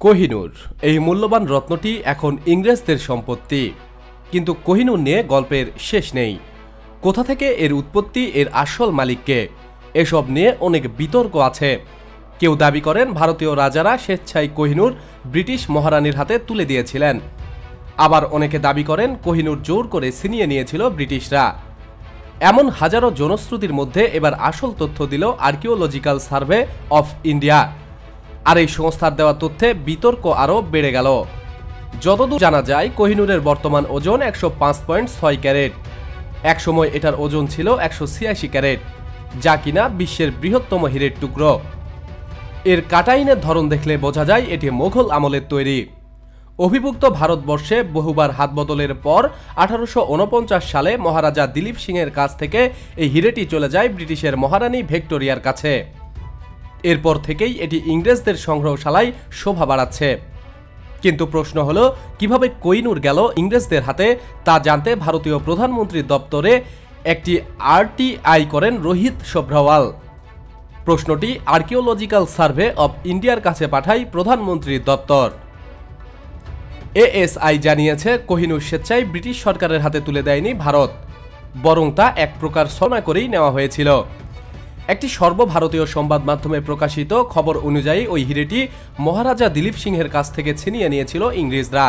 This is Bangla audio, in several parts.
কোহিনূর। এই মূল্যবান রত্নটি এখন ইংরেজদের সম্পত্তি। কিন্তু কোহিনূর নিয়ে গল্পের শেষ নেই। কোথা থেকে এর উৎপত্তি, এর আসল মালিককে? এসব নিয়ে অনেক বিতর্ক আছে। কেউ দাবি করেন ভারতীয় রাজারা স্বেচ্ছায় কোহিনূর ব্রিটিশ মহারানীর হাতে তুলে দিয়েছিলেন। আবার অনেকে দাবি করেন কোহিনূর জোর করে ছিনিয়ে নিয়েছিল ব্রিটিশরা। এমন হাজারো জনশ্রুতির মধ্যে এবার আসল তথ্য দিল আর্কিওলজিক্যাল সার্ভে অফ ইন্ডিয়া। আর এই সংস্থার দেওয়া তথ্যে বিতর্ক আরও বেড়ে গেল। যতদূর জানা যায়, কোহিনূরের বর্তমান ওজন একশো পাঁচ পয়েন্ট ছয় ক্যারেট। একসময় এটার ওজন ছিল একশো ছিয়াশি ক্যারেট, যা কিনা বিশ্বের বৃহত্তম হীরের টুকরো। এর কাটাইনের ধরন দেখলে বোঝা যায় এটি মোঘল আমলের তৈরি। অভিভুক্ত ভারতবর্ষে বহুবার হাত বদলের পর আঠারোশো উনপঞ্চাশ সালে মহারাজা দিলীপ সিংয়ের কাছ থেকে এই হিরেটি চলে যায় ব্রিটিশের মহারানী ভিক্টোরিয়ার কাছে। এরপর থেকেই এটি ইংরেজদের সংগ্রহশালায় শোভা বাড়াচ্ছে। কিন্তু প্রশ্ন হলো, কীভাবে কৈনুর গেল ইংরেজদের হাতে, তা জানতে ভারতীয় প্রধানমন্ত্রীর দপ্তরে একটি আরটিআই করেন রোহিত সোভ্রাওয়াল প্রশ্নটি আর্কিওলজিক্যাল সার্ভে অব ইন্ডিয়ার কাছে পাঠায় প্রধানমন্ত্রীর দপ্তর। এএসআই জানিয়েছে কোহিনুর স্বেচ্ছায় ব্রিটিশ সরকারের হাতে তুলে দেয়নি ভারত, বরং তা এক প্রকার সনা করেই নেওয়া হয়েছিল। একটি সর্বভারতীয় সংবাদ মাধ্যমে প্রকাশিত খবর অনুযায়ী ওই হিরেটি মহারাজা দিলীপ সিংহের কাছ থেকে ছিনিয়ে নিয়েছিল ইংরেজরা।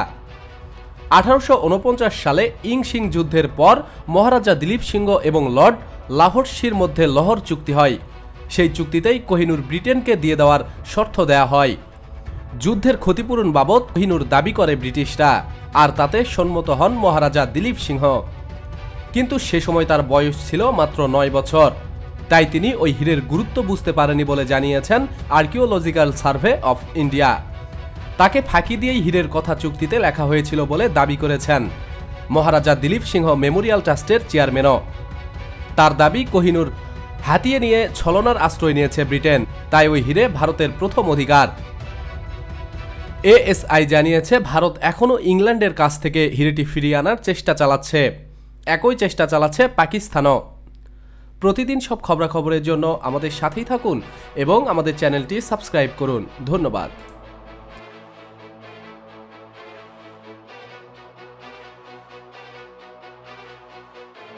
আঠারোশো উনপঞ্চাশ সালে ইং সিং যুদ্ধের পর মহারাজা দিলীপ সিংহ এবং লর্ড লাহোরসির মধ্যে লহর চুক্তি হয়। সেই চুক্তিতেই কোহিনুর ব্রিটেনকে দিয়ে দেওয়ার শর্ত দেয়া হয়। যুদ্ধের ক্ষতিপূরণ বাবদ কোহিনুর দাবি করে ব্রিটিশরা, আর তাতে সম্মত হন মহারাজা দিলীপ সিংহ। কিন্তু সে সময় তার বয়স ছিল মাত্র নয় বছর। তাই তিনি ওই হীরের গুরুত্ব বুঝতে পারেনি বলে জানিয়েছেন আর্কিওলজিক্যাল সার্ভে অফ ইন্ডিয়া। তাকে ফাঁকি দিয়েই হীরের কথা চুক্তিতে লেখা হয়েছিল বলে দাবি করেছেন মহারাজা দিলীপ সিংহ মেমোরিয়াল ট্রাস্টের চেয়ারম্যানও। তার দাবি, কোহিনুর হাতিয়ে নিয়ে ছলনার আশ্রয় নিয়েছে ব্রিটেন, তাই ওই হিরে ভারতের প্রথম অধিকার। এএসআই জানিয়েছে, ভারত এখনও ইংল্যান্ডের কাছ থেকে হিরেটি ফিরিয়ে আনার চেষ্টা চালাচ্ছে। একই চেষ্টা চালাচ্ছে পাকিস্তানও। প্রতিদিন সব খবরাখবরের জন্য আমাদের সাথেই থাকুন এবং আমাদের চ্যানেলটি সাবস্ক্রাইব করুন। ধন্যবাদ।